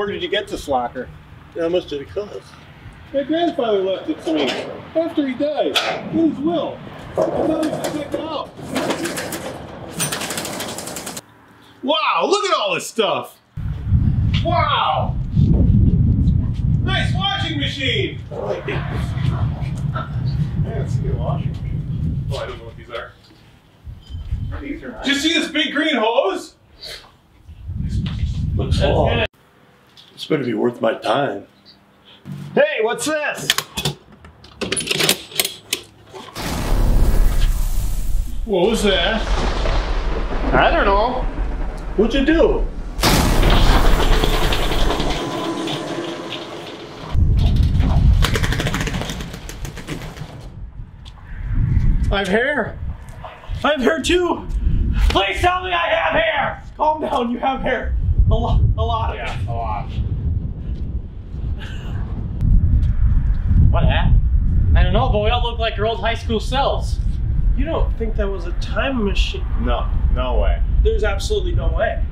So where did you get this locker? How much did it cost? My grandfather left it to me after he died. In his will. I thought he could pick it out. Wow, look at all this stuff. Wow. Nice washing machine. Yeah, see a washing machine. Oh, I don't know what these are. These are Did you see this big green hose? Looks long. It's better be worth my time. Hey, what's this? What was that? I don't know. What'd you do? I have hair. I have hair too. Please tell me I have hair. Calm down. You have hair. A lot. A lot. Yeah, a lot. What happened? I don't know, but we all look like our old high school selves. You don't think that was a time machine? No, no way. There's absolutely no way.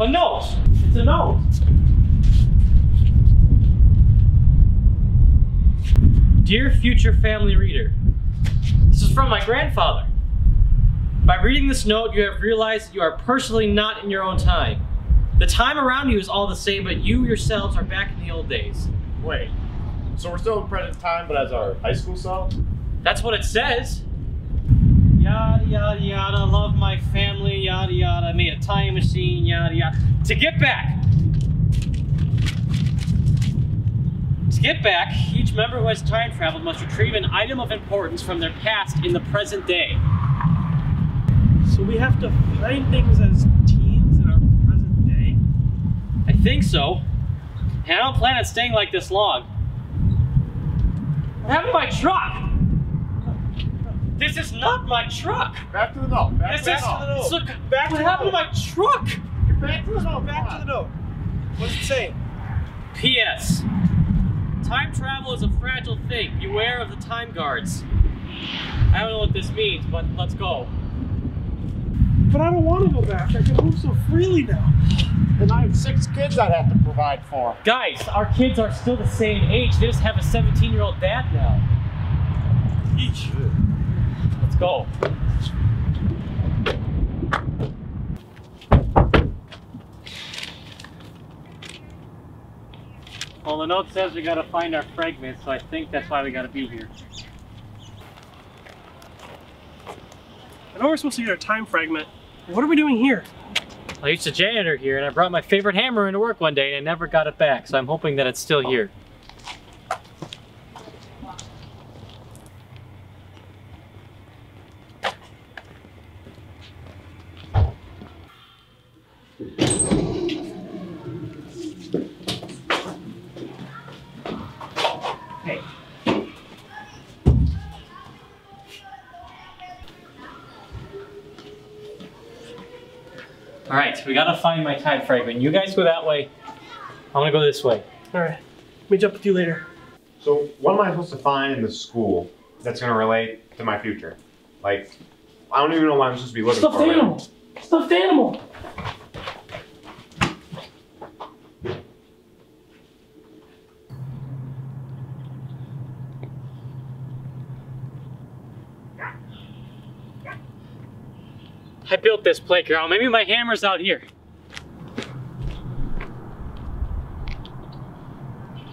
A nose. It's a nose. Dear future family reader, this is from my grandfather. By reading this note, you have realized that you are personally not in your own time. The time around you is all the same, but you yourselves are back in the old days. Wait, so we're still in present time, but as our high school self? That's what it says. Yada yada yada, love my family, yada yada, made a time machine, yada yada. To get back. To get back, each member who has time traveled must retrieve an item of importance from their past in the present day. So we have to find things as teens in our present day? I think so. And I don't plan on staying like this long. What happened to my truck? This is not my truck. Back to the note. Back This to is the note. look, Back to what the happened to my truck? Get back to the note. Back to the note. What's it say? P.S. Time travel is a fragile thing. Beware of the time guards. I don't know what this means, but let's go. But I don't want to go back. I can move so freely now. And I have six kids I'd have to provide for. Guys, our kids are still the same age. They just have a 17 year old dad now. Eesh. Let's go. Well, the note says we gotta find our fragments, so I think that's why we gotta be here. I know we're supposed to get our time fragment. What are we doing here? I used to janitor here, and I brought my favorite hammer into work one day, and I never got it back. So I'm hoping that it's still here. All right, we gotta find my time fragment. You guys go that way. I'm gonna go this way. All right. Let me jump with you later. So, what am I supposed to find in the school that's going to relate to my future? Like, I don't even know why I'm supposed to be looking Stuffed for. right now. animal. Stuffed animal. I built this playground. Maybe my hammer's out here.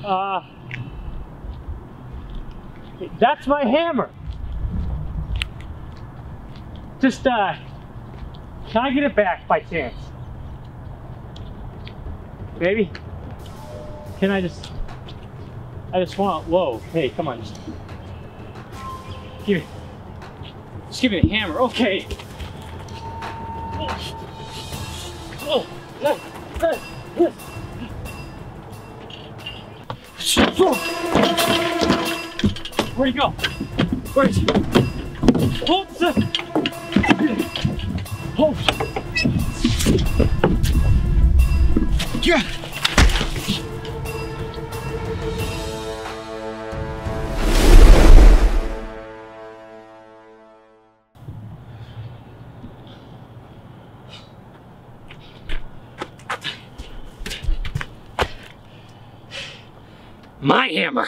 Uh, that's my hammer. Just, uh, can I get it back by chance? Baby? Can I just, I just want, whoa, hey, come on, just, give me, just give me the hammer, okay. Where'd he go? Where is he? Hold the. Hold. Yeah. Hammer.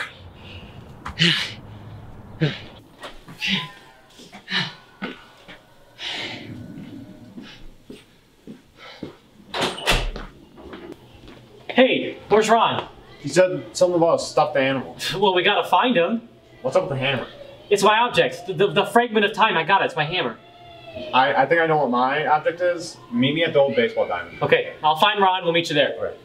Hey, where's Ron? He said something about a stuffed animal. Well, we gotta find him. What's up with the hammer? It's my object. The, the, the fragment of time. I got it. It's my hammer. I, I think I know what my object is. Meet me at the old baseball diamond. Okay, I'll find Ron. We'll meet you there.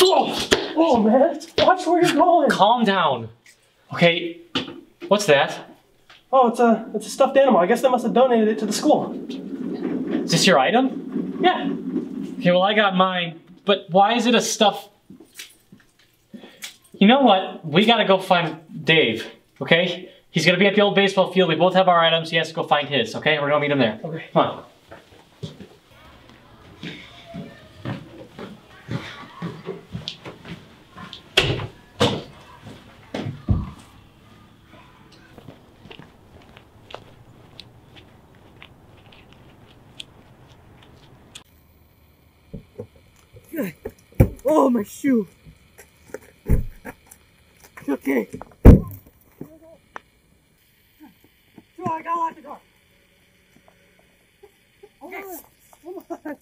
Oh, Oh man, watch where you're going. calm down. Okay, what's that? Oh, it's a it's a stuffed animal. I guess they must have donated it to the school. Is this your item? Yeah. Okay, well, I got mine, but why is it a stuff? You know what? We gotta go find Dave, okay? He's gonna be at the old baseball field. We both have our items. He has to go find his, okay? We're gonna meet him there. Okay. Come on. Oh my shoe. Okay. So I got lock the car. Okay. Come on.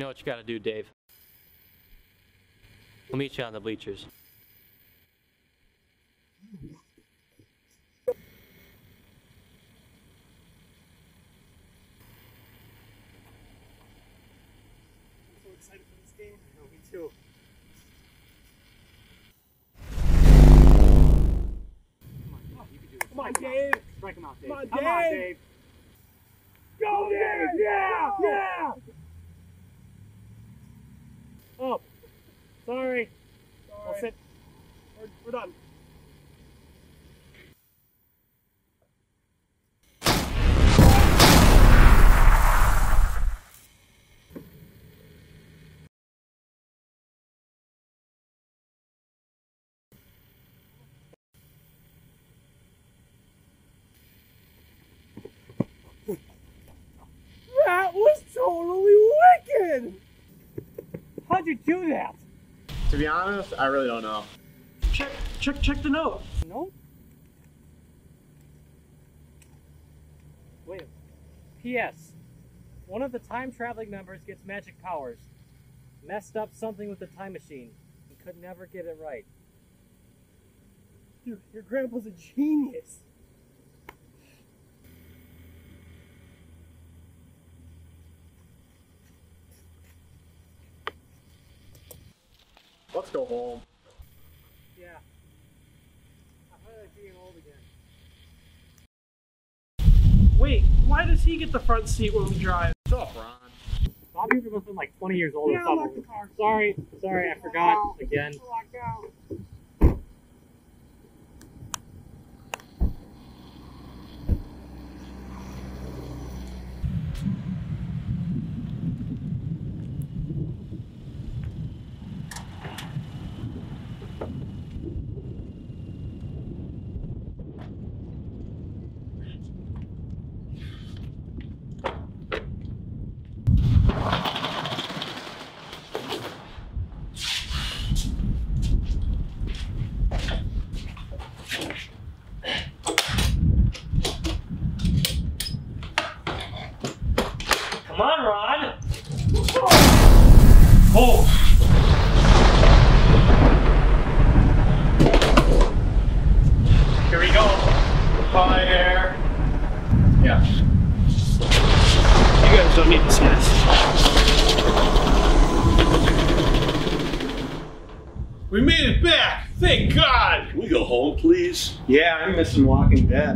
You know what you gotta do, Dave. We'll meet you on the bleachers. excited for this game. Me too. Come on, Dave. Strike him out, Dave. Come on, Dave. Go, Dave. Yeah. Yeah. Oh, sorry. I'll sit. We're, we're done. That was totally wicked! How'd you do that? To be honest, I really don't know. Check, check, check the note. No? Wait. P.S. One of the time traveling members gets magic powers. Messed up something with the time machine and could never get it right. Dude, your grandpa's a genius. Let's go home. Yeah. I'm really being old again. Wait, why does he get the front seat when we drive? What's up, Ron? Bobby must have been like 20 years old Yeah, or lock something. the car. Sorry, sorry, I forgot again. Yeah, I'm missing Walking Dead.